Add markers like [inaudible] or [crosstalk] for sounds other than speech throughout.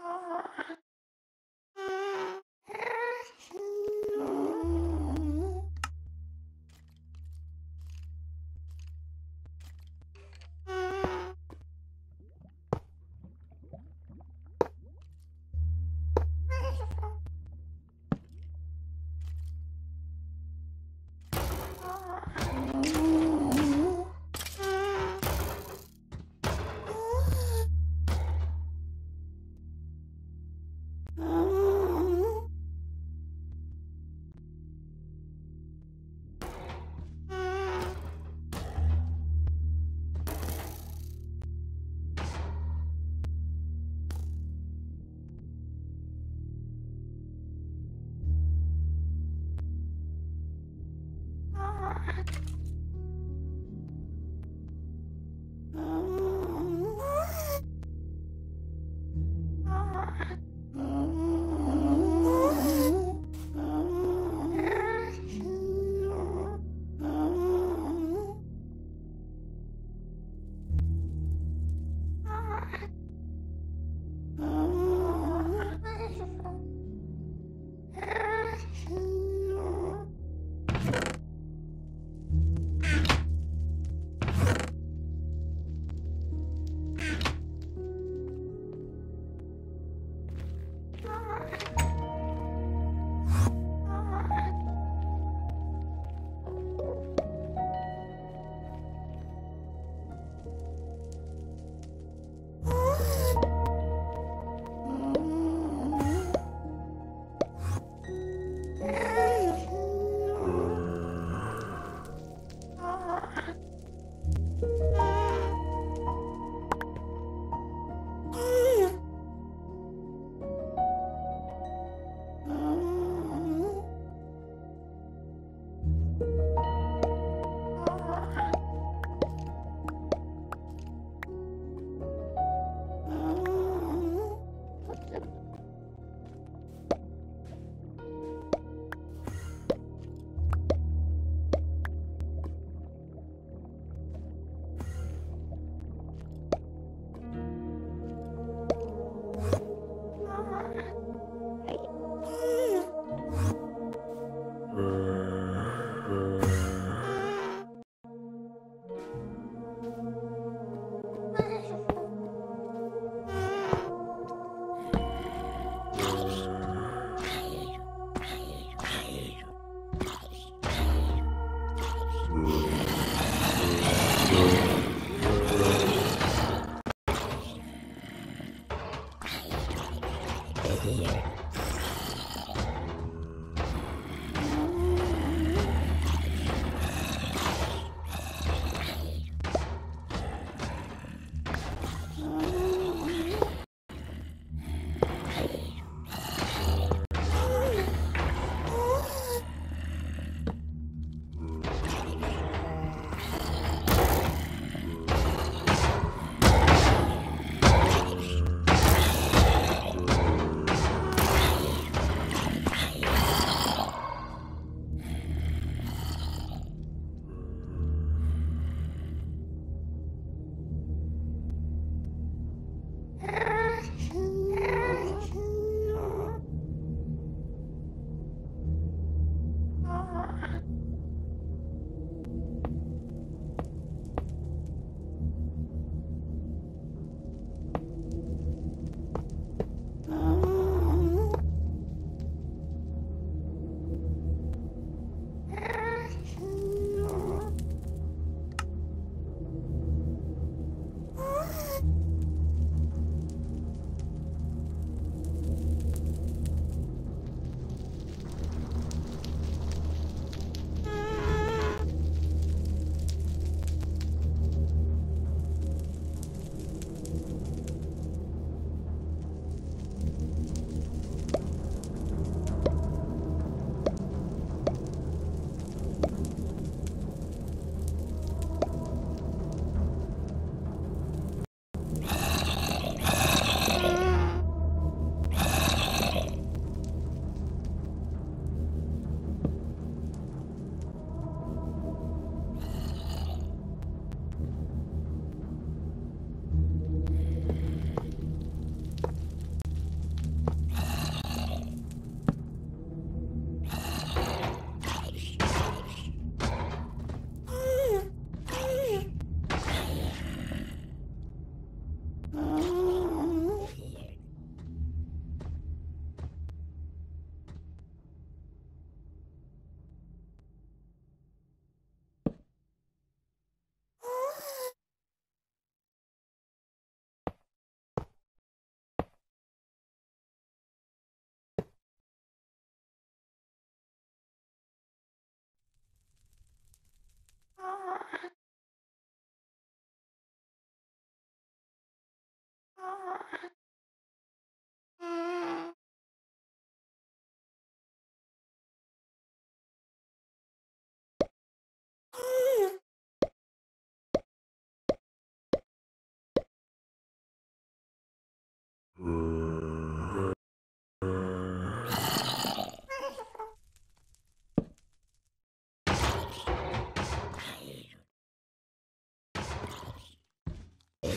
Oh. here.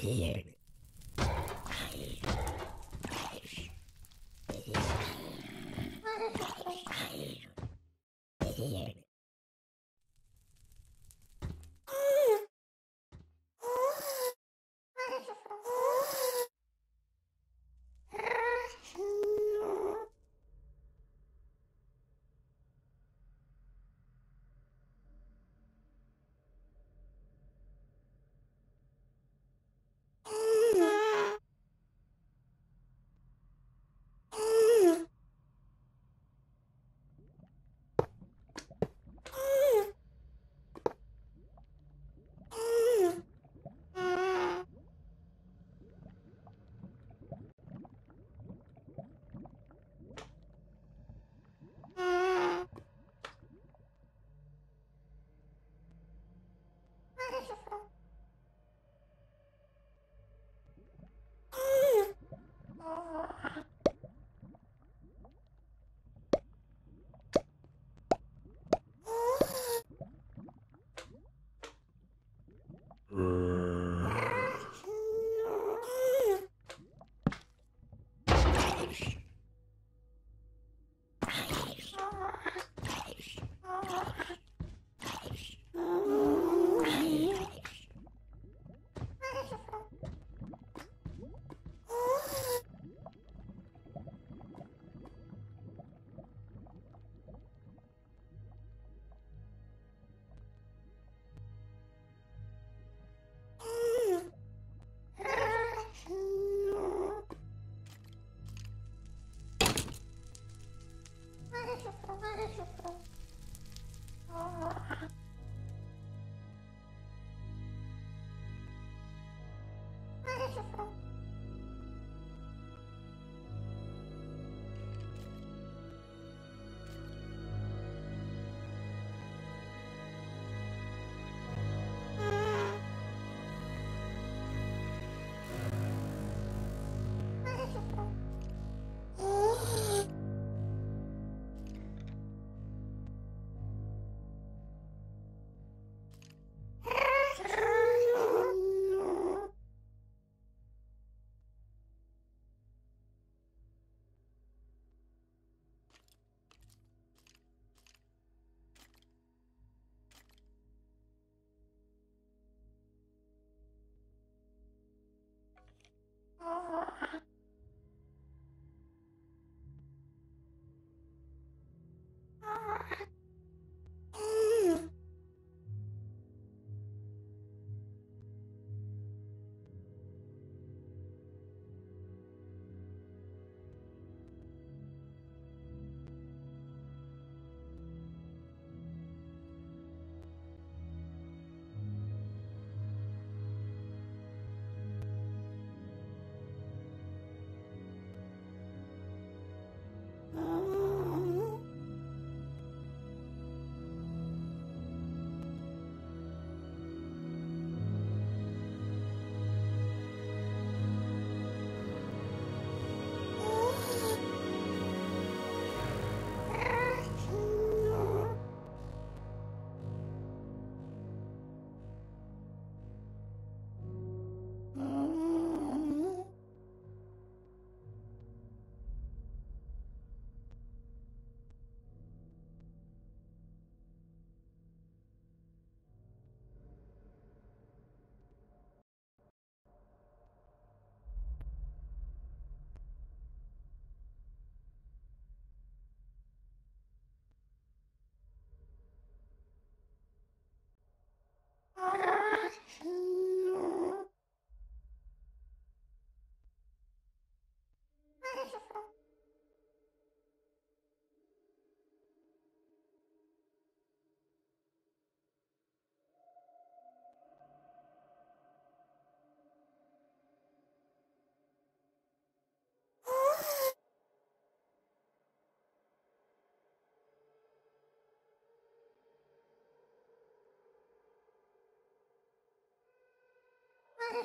here. [laughs] Here. beautiful.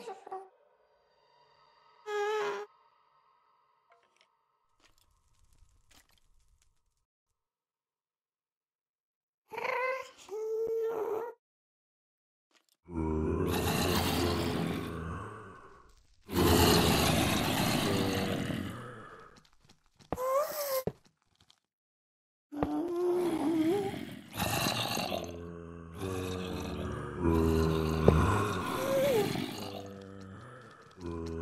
Super. Mm.